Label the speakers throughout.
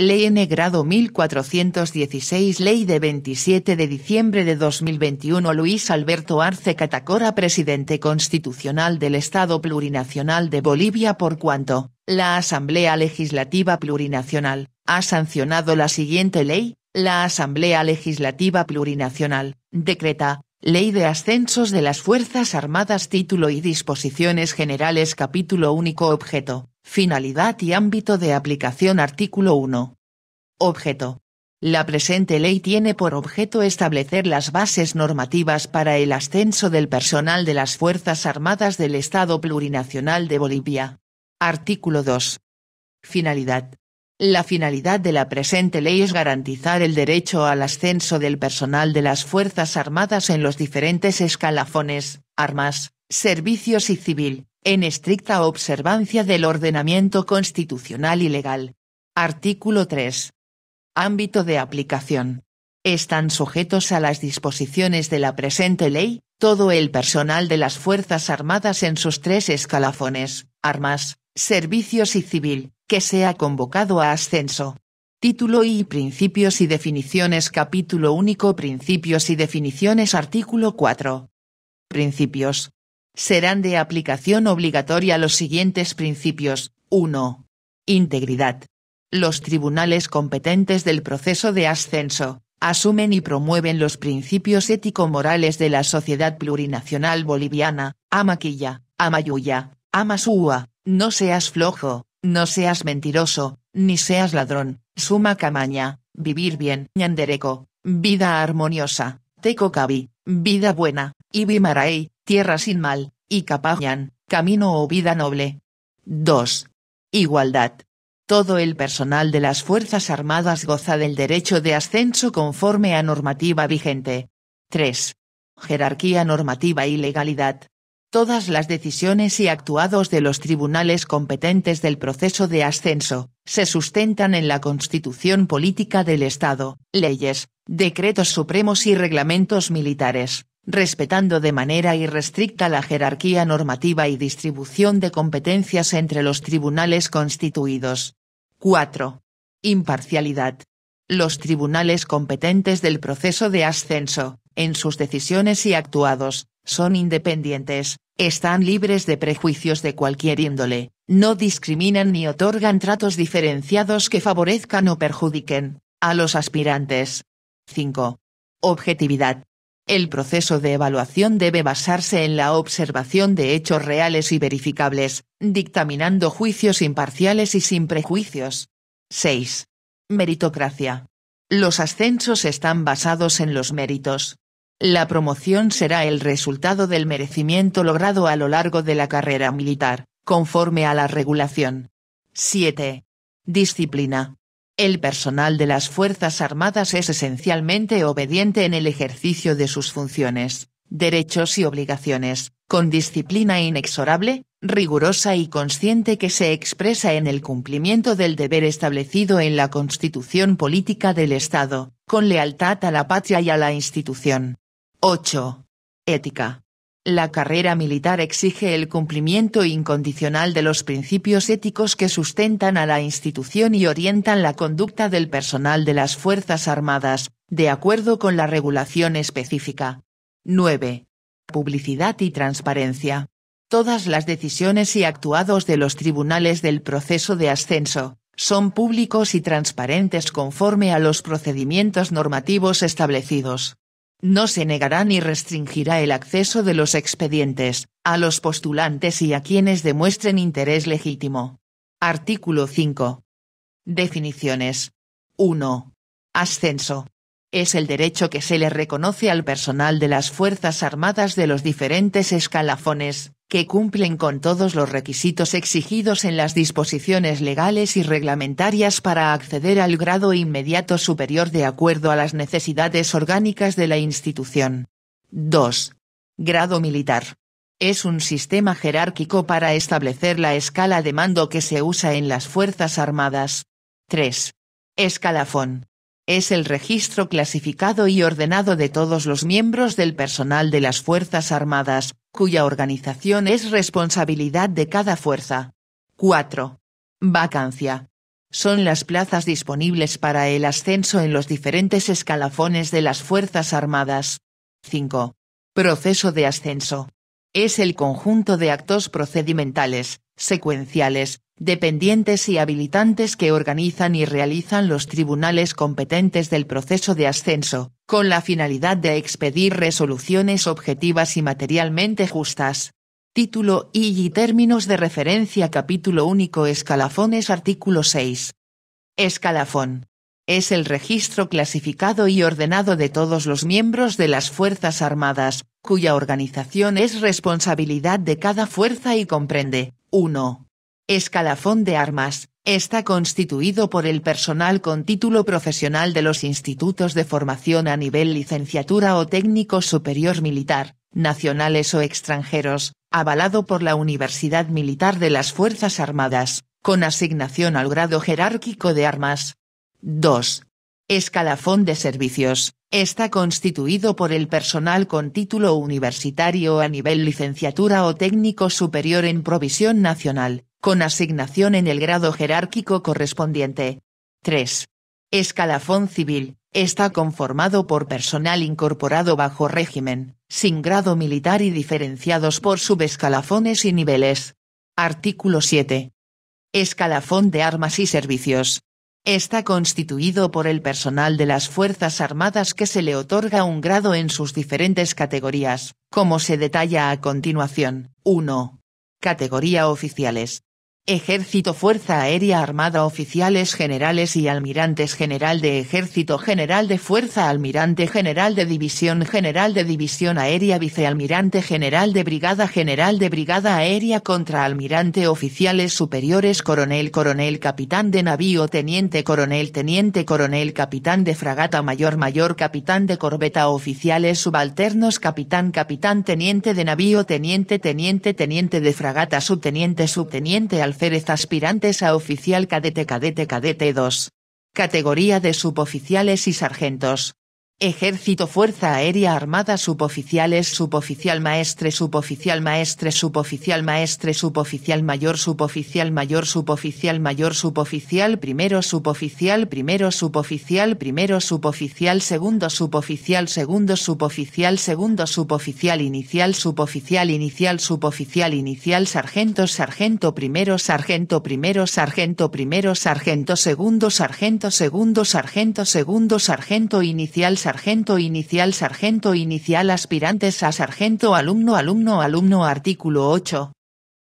Speaker 1: Ley N grado 1416 Ley de 27 de diciembre de 2021 Luis Alberto Arce Catacora Presidente Constitucional del Estado Plurinacional de Bolivia por cuanto, la Asamblea Legislativa Plurinacional, ha sancionado la siguiente ley, la Asamblea Legislativa Plurinacional, decreta, Ley de Ascensos de las Fuerzas Armadas Título y Disposiciones Generales Capítulo Único Objeto, Finalidad y ámbito de aplicación Artículo 1. Objeto. La presente ley tiene por objeto establecer las bases normativas para el ascenso del personal de las Fuerzas Armadas del Estado Plurinacional de Bolivia. Artículo 2. Finalidad. La finalidad de la presente ley es garantizar el derecho al ascenso del personal de las Fuerzas Armadas en los diferentes escalafones, armas, servicios y civil, en estricta observancia del ordenamiento constitucional y legal. Artículo 3. Ámbito de aplicación. Están sujetos a las disposiciones de la presente ley, todo el personal de las Fuerzas Armadas en sus tres escalafones, armas, servicios y civil, que sea convocado a ascenso. Título y Principios y Definiciones Capítulo único Principios y Definiciones Artículo 4. Principios. Serán de aplicación obligatoria los siguientes principios. 1. Integridad. Los tribunales competentes del proceso de ascenso, asumen y promueven los principios ético-morales de la sociedad plurinacional boliviana, Amaquilla, Amayuya, Amasúa, no seas flojo, no seas mentiroso, ni seas ladrón, suma camaña, vivir bien, ñandereco, vida armoniosa, teco cabi, vida buena, y bimaray, tierra sin mal, y capañan, camino o vida noble. 2. Igualdad. Todo el personal de las Fuerzas Armadas goza del derecho de ascenso conforme a normativa vigente. 3. Jerarquía normativa y legalidad. Todas las decisiones y actuados de los tribunales competentes del proceso de ascenso, se sustentan en la Constitución Política del Estado, leyes, decretos supremos y reglamentos militares, respetando de manera irrestricta la jerarquía normativa y distribución de competencias entre los tribunales constituidos. 4. Imparcialidad. Los tribunales competentes del proceso de ascenso, en sus decisiones y actuados, son independientes, están libres de prejuicios de cualquier índole, no discriminan ni otorgan tratos diferenciados que favorezcan o perjudiquen a los aspirantes. 5. Objetividad. El proceso de evaluación debe basarse en la observación de hechos reales y verificables, dictaminando juicios imparciales y sin prejuicios. 6. Meritocracia. Los ascensos están basados en los méritos, la promoción será el resultado del merecimiento logrado a lo largo de la carrera militar, conforme a la regulación. 7. Disciplina. El personal de las Fuerzas Armadas es esencialmente obediente en el ejercicio de sus funciones, derechos y obligaciones, con disciplina inexorable, rigurosa y consciente que se expresa en el cumplimiento del deber establecido en la Constitución Política del Estado, con lealtad a la patria y a la institución. 8. Ética. La carrera militar exige el cumplimiento incondicional de los principios éticos que sustentan a la institución y orientan la conducta del personal de las Fuerzas Armadas, de acuerdo con la regulación específica. 9. Publicidad y transparencia. Todas las decisiones y actuados de los tribunales del proceso de ascenso, son públicos y transparentes conforme a los procedimientos normativos establecidos. No se negará ni restringirá el acceso de los expedientes, a los postulantes y a quienes demuestren interés legítimo. Artículo 5. Definiciones. 1. Ascenso. Es el derecho que se le reconoce al personal de las Fuerzas Armadas de los diferentes escalafones, que cumplen con todos los requisitos exigidos en las disposiciones legales y reglamentarias para acceder al grado inmediato superior de acuerdo a las necesidades orgánicas de la institución. 2. Grado militar. Es un sistema jerárquico para establecer la escala de mando que se usa en las Fuerzas Armadas. 3. Escalafón es el registro clasificado y ordenado de todos los miembros del personal de las Fuerzas Armadas, cuya organización es responsabilidad de cada fuerza. 4. Vacancia. son las plazas disponibles para el ascenso en los diferentes escalafones de las Fuerzas Armadas. 5. Proceso de ascenso. Es el conjunto de actos procedimentales, secuenciales, dependientes y habilitantes que organizan y realizan los tribunales competentes del proceso de ascenso, con la finalidad de expedir resoluciones objetivas y materialmente justas. Título y términos de referencia Capítulo único Escalafones Artículo 6. Escalafón. Es el registro clasificado y ordenado de todos los miembros de las Fuerzas Armadas, cuya organización es responsabilidad de cada fuerza y comprende, 1. Escalafón de armas, está constituido por el personal con título profesional de los institutos de formación a nivel licenciatura o técnico superior militar, nacionales o extranjeros, avalado por la Universidad Militar de las Fuerzas Armadas, con asignación al grado jerárquico de armas. 2. Escalafón de servicios, está constituido por el personal con título universitario a nivel licenciatura o técnico superior en provisión nacional, con asignación en el grado jerárquico correspondiente. 3. Escalafón civil, está conformado por personal incorporado bajo régimen, sin grado militar y diferenciados por subescalafones y niveles. Artículo 7. Escalafón de armas y servicios. Está constituido por el personal de las Fuerzas Armadas que se le otorga un grado en sus diferentes categorías, como se detalla a continuación. 1. Categoría oficiales. Ejército Fuerza Aérea Armada Oficiales Generales y Almirantes General de Ejército General de Fuerza Almirante General de División General de División Aérea Vicealmirante General de Brigada General de Brigada Aérea Contraalmirante Oficiales Superiores Coronel Coronel Capitán de Navío Teniente Coronel Teniente Coronel Capitán de Fragata Mayor Mayor Capitán de Corbeta Oficiales Subalternos Capitán Capitán Teniente de Navío Teniente Teniente Teniente de Fragata Subteniente Subteniente Alférez aspirantes a oficial cadete cadete cadete 2. Categoría de suboficiales y sargentos. Ejército Fuerza Aérea Armada Suboficiales Suboficial Maestre Suboficial Maestre Suboficial Maestre Suboficial Mayor Suboficial Mayor Suboficial Mayor Suboficial Primero Suboficial Primero Suboficial Primero Suboficial Segundo Suboficial Segundo Suboficial Segundo Suboficial Inicial Suboficial Inicial Suboficial Inicial Sargento Sargento Primero Sargento Primero Sargento Primero Sargento Segundo Sargento Segundo Sargento Segundo Sargento Inicial sargento inicial sargento inicial aspirantes a sargento alumno alumno alumno artículo 8.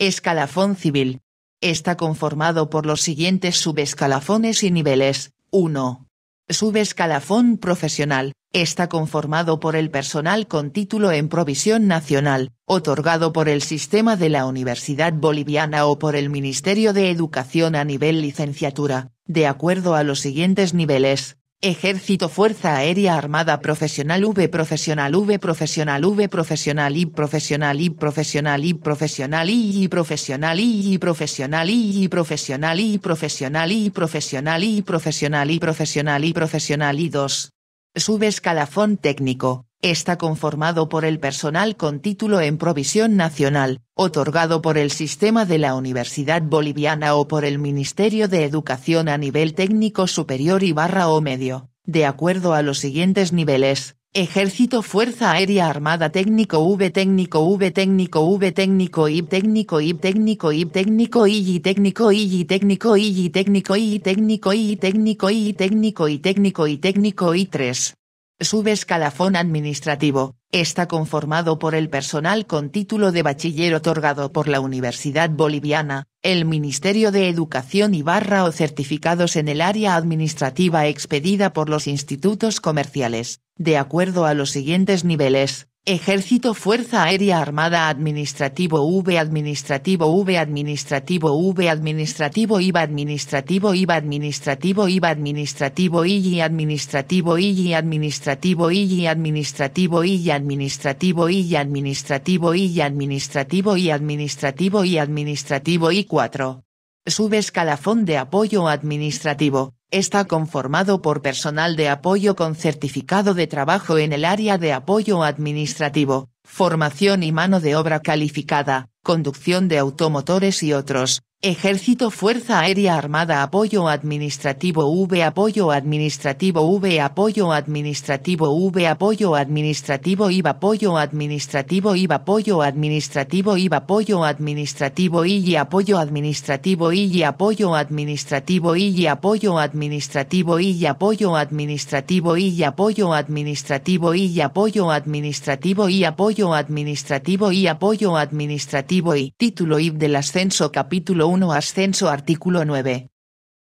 Speaker 1: Escalafón civil. Está conformado por los siguientes subescalafones y niveles. 1. Subescalafón profesional, está conformado por el personal con título en provisión nacional, otorgado por el sistema de la Universidad Boliviana o por el Ministerio de Educación a nivel licenciatura, de acuerdo a los siguientes niveles. Ejército Fuerza Aérea Armada Profesional V Profesional V Profesional V Profesional I Profesional I Profesional I Profesional I Profesional I Profesional I Profesional I Profesional I Profesional I Profesional I Profesional I Profesional I 2. Subescalafón técnico, está conformado por el personal con título en provisión nacional, otorgado por el sistema de la Universidad Boliviana o por el Ministerio de Educación a nivel técnico superior y barra o medio, de acuerdo a los siguientes niveles. Ejército Fuerza Aérea Armada Técnico V Técnico V Técnico V Técnico I Técnico I Técnico I Técnico I Técnico I Técnico I Técnico I Técnico I Técnico I Técnico I Técnico I Técnico I 3 Subescalafón administrativo, está conformado por el personal con título de bachiller otorgado por la Universidad Boliviana, el Ministerio de Educación y barra o certificados en el área administrativa expedida por los institutos comerciales, de acuerdo a los siguientes niveles, Ejército Fuerza Aérea Armada Administrativo V Administrativo V Administrativo V Administrativo IVA Administrativo IVA Administrativo IVA Administrativo IGI Administrativo IGI Administrativo IGI Administrativo IGI Administrativo IGI Administrativo IGI Administrativo y Administrativo y Administrativo I4 Subescalafón de apoyo administrativo. Está conformado por personal de apoyo con certificado de trabajo en el área de apoyo administrativo, formación y mano de obra calificada, conducción de automotores y otros, Ejército Fuerza Aérea Armada Apoyo Administrativo V Apoyo Administrativo V Apoyo Administrativo V Apoyo Administrativo IVA Apoyo Administrativo IVA Apoyo Administrativo IVA Apoyo Administrativo y Apoyo Administrativo y Apoyo Administrativo y Apoyo Administrativo y Apoyo Administrativo y Apoyo Administrativo y Apoyo Administrativo y Apoyo Administrativo y Apoyo Administrativo y Título IB del Ascenso Capítulo 1 Ascenso Artículo 9.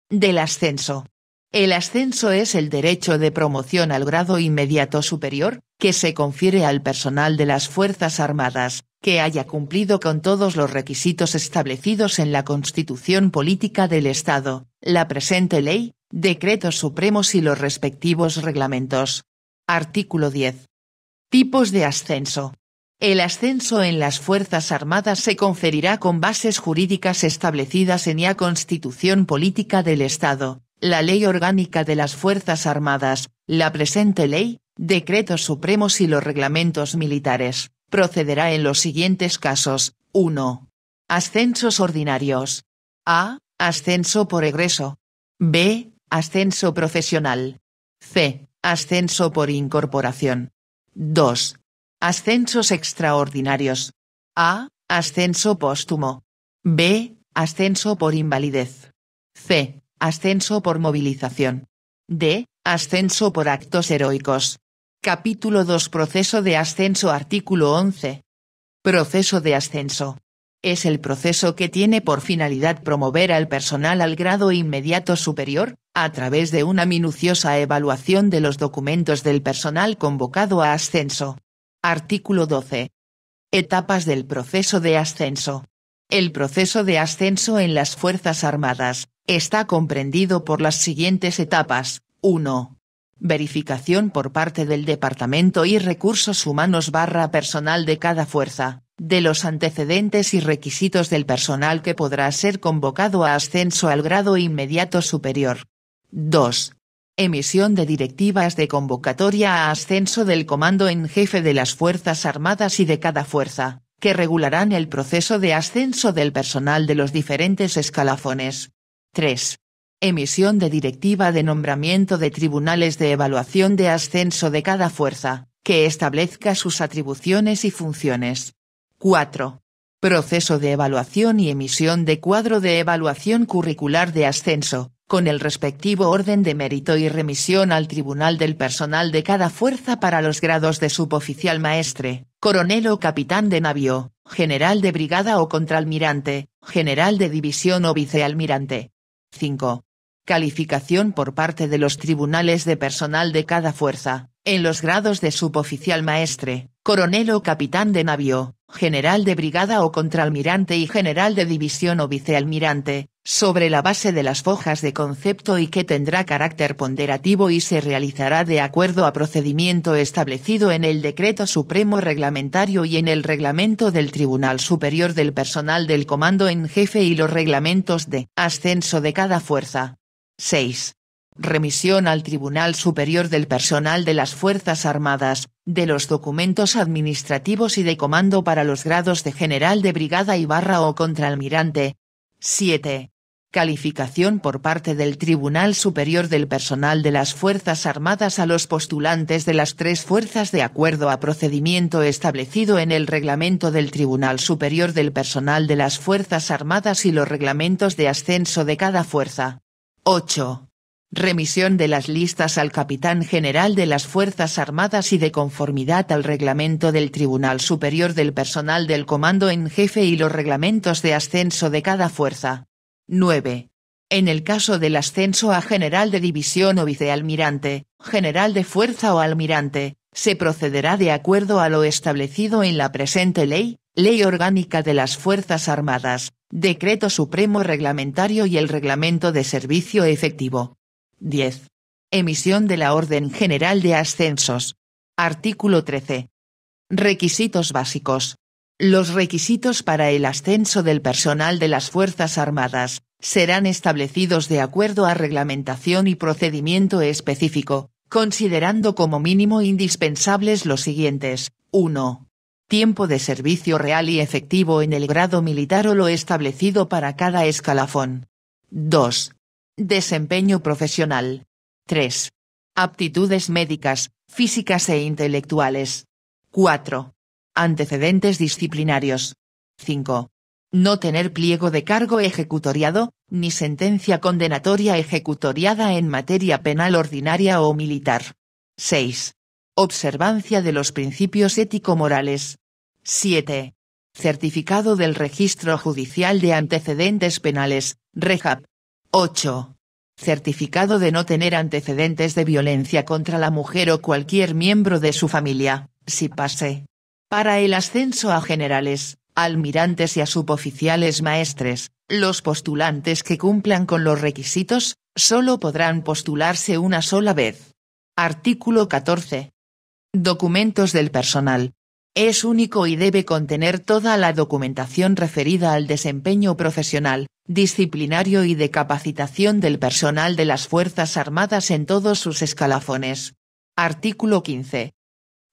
Speaker 1: Del ascenso. El ascenso es el derecho de promoción al grado inmediato superior, que se confiere al personal de las Fuerzas Armadas, que haya cumplido con todos los requisitos establecidos en la Constitución Política del Estado, la presente ley, decretos supremos y los respectivos reglamentos. Artículo 10. Tipos de ascenso. El ascenso en las Fuerzas Armadas se conferirá con bases jurídicas establecidas en la Constitución Política del Estado, la Ley Orgánica de las Fuerzas Armadas, la presente ley, decretos supremos y los reglamentos militares. Procederá en los siguientes casos. 1. Ascensos ordinarios. A. Ascenso por egreso. B. Ascenso profesional. C. Ascenso por incorporación. 2. Ascensos extraordinarios. A. Ascenso póstumo. B. Ascenso por invalidez. C. Ascenso por movilización. D. Ascenso por actos heroicos. Capítulo 2 Proceso de ascenso Artículo 11. Proceso de ascenso. Es el proceso que tiene por finalidad promover al personal al grado inmediato superior, a través de una minuciosa evaluación de los documentos del personal convocado a ascenso. Artículo 12. Etapas del proceso de ascenso. El proceso de ascenso en las Fuerzas Armadas, está comprendido por las siguientes etapas. 1. Verificación por parte del Departamento y Recursos Humanos barra personal de cada fuerza, de los antecedentes y requisitos del personal que podrá ser convocado a ascenso al grado inmediato superior. 2 emisión de directivas de convocatoria a ascenso del comando en jefe de las Fuerzas Armadas y de cada fuerza, que regularán el proceso de ascenso del personal de los diferentes escalafones. 3. Emisión de directiva de nombramiento de tribunales de evaluación de ascenso de cada fuerza, que establezca sus atribuciones y funciones. 4. Proceso de evaluación y emisión de cuadro de evaluación curricular de ascenso, con el respectivo orden de mérito y remisión al Tribunal del Personal de cada fuerza para los grados de suboficial maestre, coronel o capitán de navío, general de brigada o contralmirante, general de división o vicealmirante. 5. Calificación por parte de los tribunales de personal de cada fuerza, en los grados de suboficial maestre, coronel o capitán de navío, general de brigada o contralmirante y general de división o vicealmirante, sobre la base de las fojas de concepto y que tendrá carácter ponderativo y se realizará de acuerdo a procedimiento establecido en el Decreto Supremo Reglamentario y en el Reglamento del Tribunal Superior del Personal del Comando en Jefe y los reglamentos de ascenso de cada fuerza. 6. Remisión al Tribunal Superior del Personal de las Fuerzas Armadas, de los documentos administrativos y de comando para los grados de general de brigada y barra o contraalmirante. 7. Calificación por parte del Tribunal Superior del Personal de las Fuerzas Armadas a los postulantes de las tres fuerzas de acuerdo a procedimiento establecido en el reglamento del Tribunal Superior del Personal de las Fuerzas Armadas y los reglamentos de ascenso de cada fuerza. 8. Remisión de las listas al Capitán General de las Fuerzas Armadas y de conformidad al reglamento del Tribunal Superior del Personal del Comando en Jefe y los reglamentos de ascenso de cada fuerza. 9. En el caso del ascenso a general de división o vicealmirante, general de fuerza o almirante, se procederá de acuerdo a lo establecido en la presente ley, Ley Orgánica de las Fuerzas Armadas, Decreto Supremo Reglamentario y el Reglamento de Servicio Efectivo. 10. Emisión de la Orden General de Ascensos. Artículo 13. Requisitos básicos. Los requisitos para el ascenso del personal de las Fuerzas Armadas, serán establecidos de acuerdo a reglamentación y procedimiento específico, considerando como mínimo indispensables los siguientes. 1. Tiempo de servicio real y efectivo en el grado militar o lo establecido para cada escalafón. 2. Desempeño profesional. 3. Aptitudes médicas, físicas e intelectuales. 4. Antecedentes disciplinarios. 5. No tener pliego de cargo ejecutoriado, ni sentencia condenatoria ejecutoriada en materia penal ordinaria o militar. 6. Observancia de los principios ético-morales. 7. Certificado del Registro Judicial de Antecedentes Penales, REJAP. 8. Certificado de no tener antecedentes de violencia contra la mujer o cualquier miembro de su familia, si pase. Para el ascenso a generales, almirantes y a suboficiales maestres, los postulantes que cumplan con los requisitos, solo podrán postularse una sola vez. Artículo 14. Documentos del personal. Es único y debe contener toda la documentación referida al desempeño profesional, disciplinario y de capacitación del personal de las Fuerzas Armadas en todos sus escalafones. Artículo 15.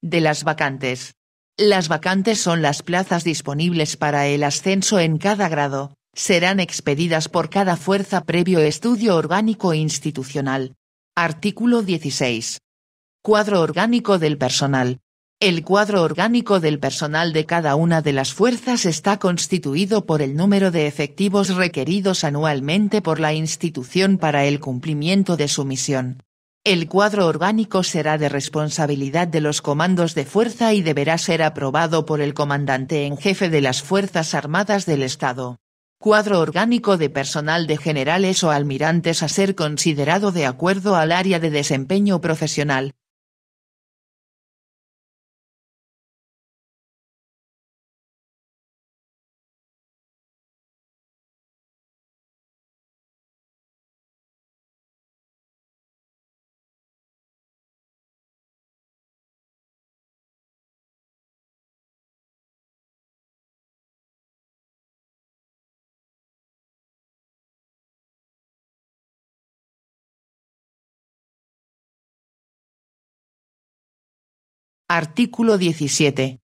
Speaker 1: De las vacantes. Las vacantes son las plazas disponibles para el ascenso en cada grado, serán expedidas por cada fuerza previo estudio orgánico institucional. Artículo 16. Cuadro orgánico del personal. El cuadro orgánico del personal de cada una de las fuerzas está constituido por el número de efectivos requeridos anualmente por la institución para el cumplimiento de su misión. El cuadro orgánico será de responsabilidad de los comandos de fuerza y deberá ser aprobado por el comandante en jefe de las Fuerzas Armadas del Estado. Cuadro orgánico de personal de generales o almirantes a ser considerado de acuerdo al área de desempeño profesional, Artículo 17.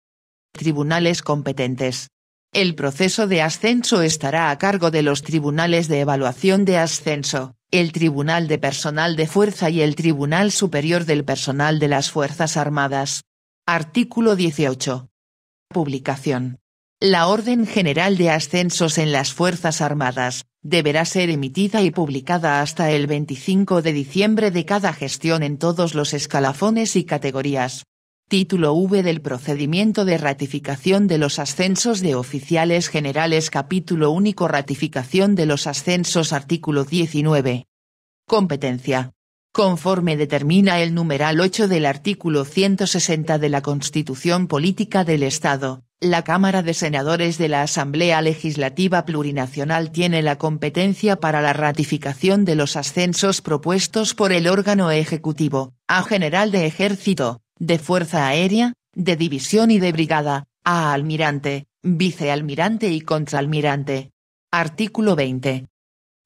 Speaker 1: Tribunales competentes. El proceso de ascenso estará a cargo de los tribunales de evaluación de ascenso, el Tribunal de Personal de Fuerza y el Tribunal Superior del Personal de las Fuerzas Armadas. Artículo 18. Publicación. La Orden General de Ascensos en las Fuerzas Armadas, deberá ser emitida y publicada hasta el 25 de diciembre de cada gestión en todos los escalafones y categorías. Título V del procedimiento de ratificación de los ascensos de oficiales generales Capítulo único Ratificación de los ascensos Artículo 19. Competencia. Conforme determina el numeral 8 del artículo 160 de la Constitución Política del Estado, la Cámara de Senadores de la Asamblea Legislativa Plurinacional tiene la competencia para la ratificación de los ascensos propuestos por el órgano ejecutivo, a General de Ejército, de Fuerza Aérea, de División y de Brigada, a Almirante, Vicealmirante y Contraalmirante. Artículo 20.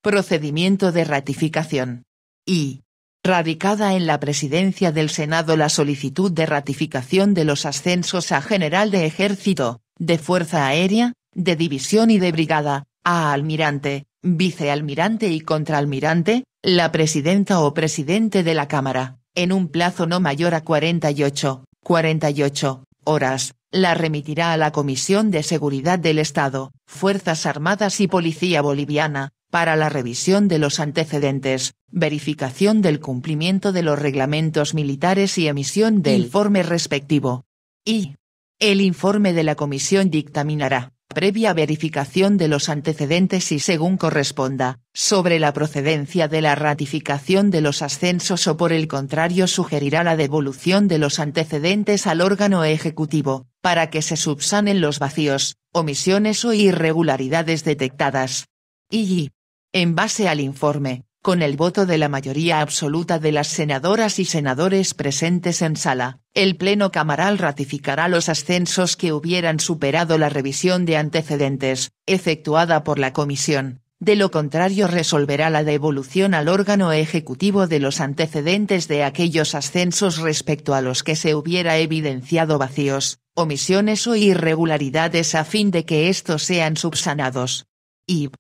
Speaker 1: Procedimiento de ratificación. Y. Radicada en la Presidencia del Senado la solicitud de ratificación de los ascensos a General de Ejército, de Fuerza Aérea, de División y de Brigada, a Almirante, Vicealmirante y Contraalmirante, la Presidenta o Presidente de la Cámara, en un plazo no mayor a 48, 48 horas, la remitirá a la Comisión de Seguridad del Estado, Fuerzas Armadas y Policía Boliviana, para la revisión de los antecedentes, verificación del cumplimiento de los reglamentos militares y emisión del informe respectivo. Y. El informe de la comisión dictaminará, previa verificación de los antecedentes y según corresponda, sobre la procedencia de la ratificación de los ascensos o por el contrario sugerirá la devolución de los antecedentes al órgano ejecutivo, para que se subsanen los vacíos, omisiones o irregularidades detectadas. Y, en base al informe, con el voto de la mayoría absoluta de las senadoras y senadores presentes en sala, el Pleno Camaral ratificará los ascensos que hubieran superado la revisión de antecedentes, efectuada por la Comisión, de lo contrario resolverá la devolución al órgano ejecutivo de los antecedentes de aquellos ascensos respecto a los que se hubiera evidenciado vacíos, omisiones o irregularidades a fin de que estos sean subsanados. Y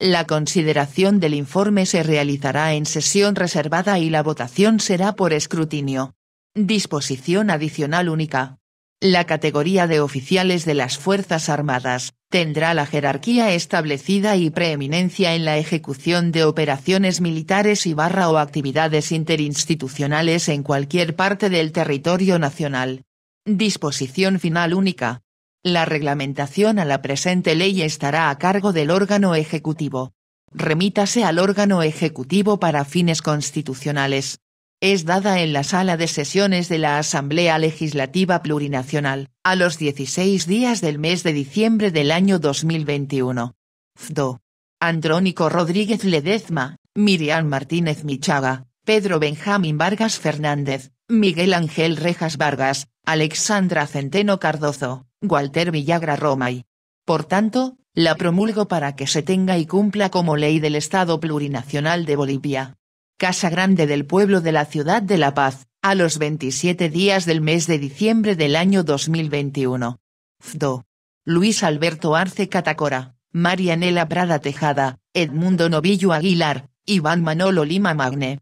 Speaker 1: la consideración del informe se realizará en sesión reservada y la votación será por escrutinio. Disposición adicional única. La categoría de oficiales de las Fuerzas Armadas, tendrá la jerarquía establecida y preeminencia en la ejecución de operaciones militares y barra o actividades interinstitucionales en cualquier parte del territorio nacional. Disposición final única. La reglamentación a la presente ley estará a cargo del órgano ejecutivo. Remítase al órgano ejecutivo para fines constitucionales. Es dada en la sala de sesiones de la Asamblea Legislativa Plurinacional, a los 16 días del mes de diciembre del año 2021. FDO. Andrónico Rodríguez Ledezma, Miriam Martínez Michaga, Pedro Benjamín Vargas Fernández, Miguel Ángel Rejas Vargas, Alexandra Centeno Cardozo, Walter Villagra Romay. Por tanto, la promulgo para que se tenga y cumpla como ley del Estado Plurinacional de Bolivia. Casa Grande del Pueblo de la Ciudad de La Paz, a los 27 días del mes de diciembre del año 2021. FDO. Luis Alberto Arce Catacora, Marianela Prada Tejada, Edmundo Novillo Aguilar, Iván Manolo Lima Magne.